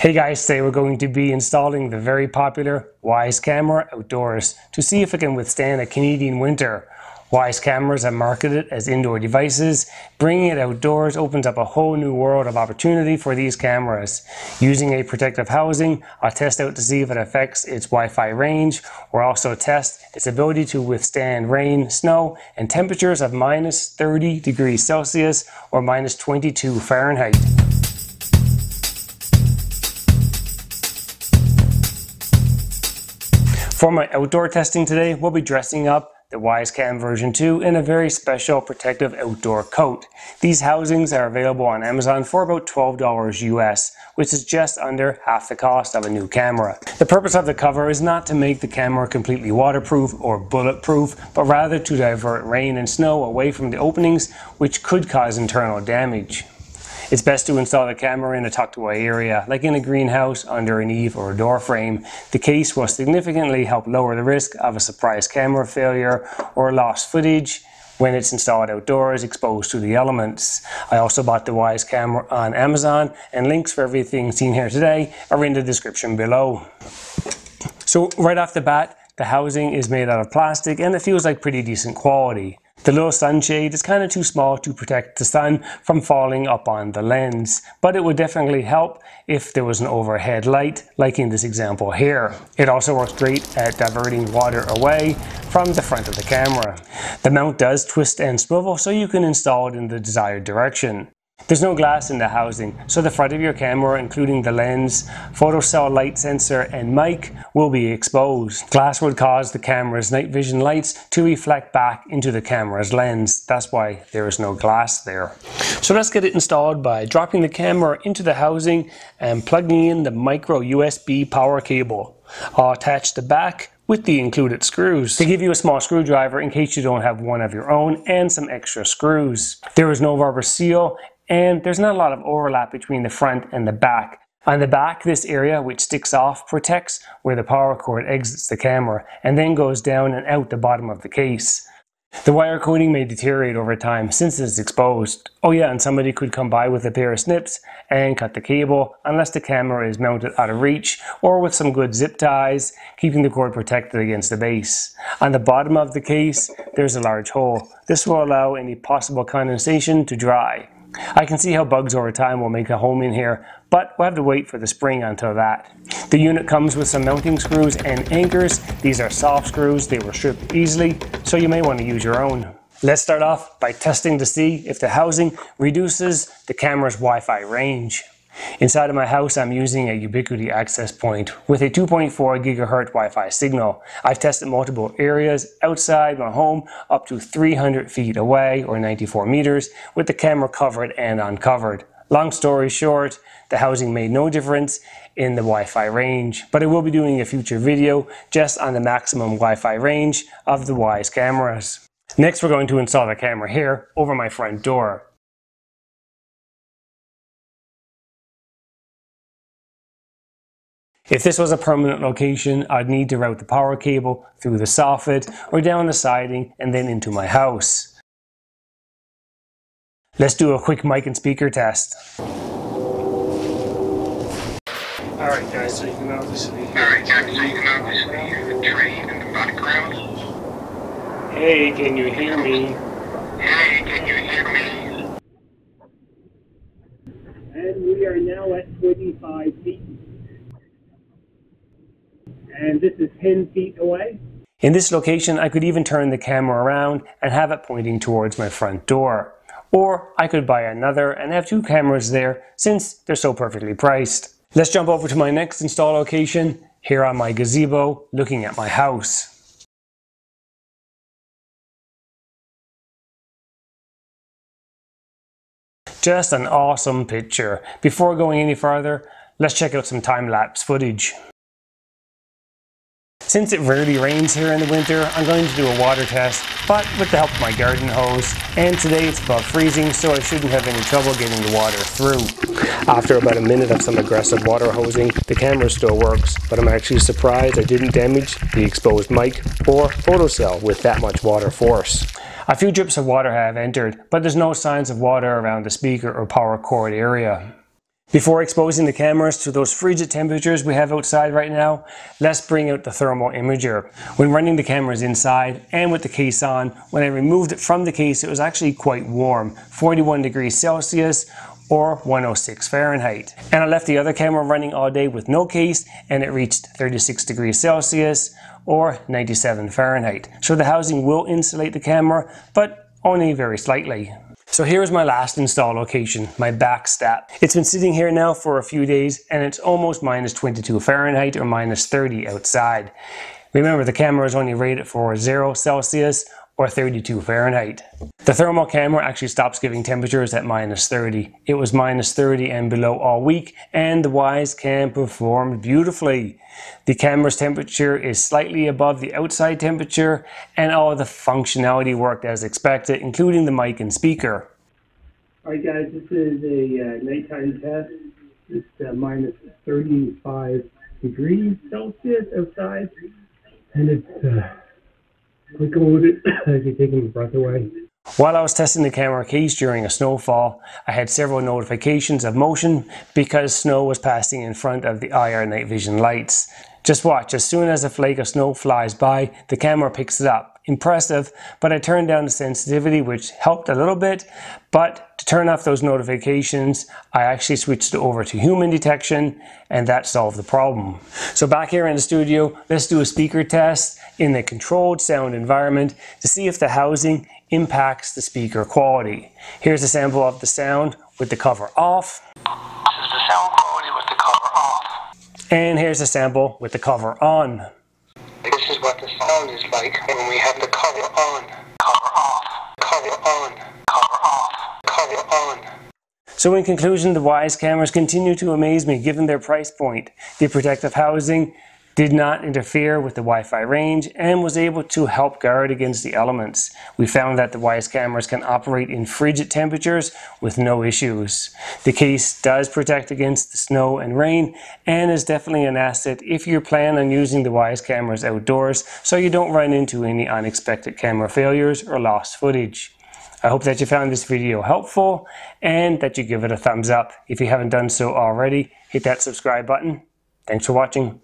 Hey guys, today we're going to be installing the very popular Wyze camera outdoors to see if it can withstand a Canadian winter. Wyze cameras are marketed as indoor devices. Bringing it outdoors opens up a whole new world of opportunity for these cameras. Using a protective housing, I'll test out to see if it affects its Wi-Fi range or also test its ability to withstand rain, snow, and temperatures of minus 30 degrees Celsius or minus 22 Fahrenheit. For my outdoor testing today, we'll be dressing up the WyzeCam version 2 in a very special protective outdoor coat. These housings are available on Amazon for about $12 US, which is just under half the cost of a new camera. The purpose of the cover is not to make the camera completely waterproof or bulletproof, but rather to divert rain and snow away from the openings, which could cause internal damage. It's best to install the camera in a tucked away area, like in a greenhouse, under an eave or a door frame. The case will significantly help lower the risk of a surprise camera failure or lost footage when it's installed outdoors exposed to the elements. I also bought the Wyze camera on Amazon and links for everything seen here today are in the description below. So right off the bat, the housing is made out of plastic and it feels like pretty decent quality. The little sunshade is kind of too small to protect the sun from falling up on the lens, but it would definitely help if there was an overhead light, like in this example here. It also works great at diverting water away from the front of the camera. The mount does twist and swivel so you can install it in the desired direction. There's no glass in the housing, so the front of your camera, including the lens, photocell light sensor and mic will be exposed. Glass would cause the camera's night vision lights to reflect back into the camera's lens. That's why there is no glass there. So let's get it installed by dropping the camera into the housing and plugging in the micro USB power cable. I'll attach the back with the included screws. They give you a small screwdriver in case you don't have one of your own and some extra screws. There is no rubber seal and there's not a lot of overlap between the front and the back. On the back, this area which sticks off protects where the power cord exits the camera and then goes down and out the bottom of the case. The wire coating may deteriorate over time since it's exposed. Oh yeah, and somebody could come by with a pair of snips and cut the cable unless the camera is mounted out of reach or with some good zip ties, keeping the cord protected against the base. On the bottom of the case, there's a large hole. This will allow any possible condensation to dry. I can see how bugs over time will make a home in here, but we'll have to wait for the spring until that. The unit comes with some mounting screws and anchors. These are soft screws, they will strip easily, so you may want to use your own. Let's start off by testing to see if the housing reduces the camera's Wi-Fi range. Inside of my house, I'm using a Ubiquiti access point with a 2.4 gigahertz Wi-Fi signal. I've tested multiple areas outside my home up to 300 feet away or 94 meters with the camera covered and uncovered. Long story short, the housing made no difference in the Wi-Fi range, but I will be doing a future video just on the maximum Wi-Fi range of the Wyze cameras. Next, we're going to install the camera here over my front door. If this was a permanent location, I'd need to route the power cable through the soffit or down the siding and then into my house. Let's do a quick mic and speaker test. Alright guys, so you can obviously hear Alright guys, so you can obviously hear the train in the background. Hey, can you hear me? Hey, can you hear me? And we are now at 25 feet and this is 10 feet away. In this location, I could even turn the camera around and have it pointing towards my front door. Or I could buy another and have two cameras there since they're so perfectly priced. Let's jump over to my next install location, here on my gazebo, looking at my house. Just an awesome picture. Before going any further, let's check out some time-lapse footage. Since it rarely rains here in the winter, I'm going to do a water test, but with the help of my garden hose. And today it's above freezing, so I shouldn't have any trouble getting the water through. After about a minute of some aggressive water hosing, the camera still works, but I'm actually surprised I didn't damage the exposed mic or photocell with that much water force. A few drips of water have entered, but there's no signs of water around the speaker or power cord area. Before exposing the cameras to those frigid temperatures we have outside right now, let's bring out the thermal imager. When running the cameras inside and with the case on, when I removed it from the case, it was actually quite warm, 41 degrees Celsius or 106 Fahrenheit. And I left the other camera running all day with no case and it reached 36 degrees Celsius or 97 Fahrenheit. So the housing will insulate the camera, but only very slightly. So here's my last install location, my backstat. It's been sitting here now for a few days and it's almost minus 22 Fahrenheit or minus 30 outside. Remember the camera is only rated for 0 Celsius or 32 Fahrenheit. The thermal camera actually stops giving temperatures at minus 30. It was minus 30 and below all week and the Wyze Cam performed beautifully. The camera's temperature is slightly above the outside temperature and all the functionality worked as expected including the mic and speaker. Alright guys, this is a uh, nighttime test. It's uh, minus 35 degrees Celsius outside and it's uh, quite cold as you're taking the breath away. While I was testing the camera case during a snowfall, I had several notifications of motion because snow was passing in front of the IR night vision lights. Just watch, as soon as a flake of snow flies by, the camera picks it up. Impressive, but I turned down the sensitivity which helped a little bit, but to turn off those notifications, I actually switched over to human detection and that solved the problem. So back here in the studio, let's do a speaker test in the controlled sound environment to see if the housing impacts the speaker quality. Here's a sample of the sound with the cover off. This is the sound quality with the cover off. And here's a sample with the cover on. This is what the sound is like when we have the cover on. Cover off. Cover on. Cover off. Cover on. So in conclusion, the Wyze cameras continue to amaze me given their price point. The protective housing did not interfere with the Wi-Fi range and was able to help guard against the elements. We found that the Wyze cameras can operate in frigid temperatures with no issues. The case does protect against the snow and rain and is definitely an asset if you plan on using the Wyze cameras outdoors so you don't run into any unexpected camera failures or lost footage. I hope that you found this video helpful and that you give it a thumbs up. If you haven't done so already, hit that subscribe button. Thanks for watching.